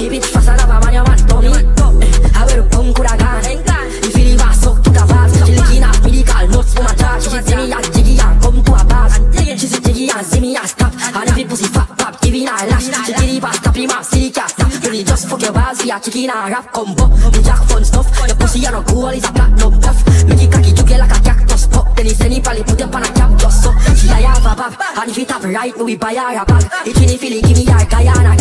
이 bitch fast and have mania man your eh, I wear a punk with a gun If you leave a suck to the vibes She licking off medical notes for my charge She me jiggy and come to a bars She jiggy and see me stop And if it pussy fat pop giving her a lash She get it past tappy mouth see stop Really just fuck your bars, for your chicken and rap combo un jack fun stuff Your pussy and no cool is a platinum puff Make it cocky juggle like a cactus pop. Then he pali it probably put up on a cap just so She a have a pop And if it tap right we buy her a bag It really feel it give me her Guyana a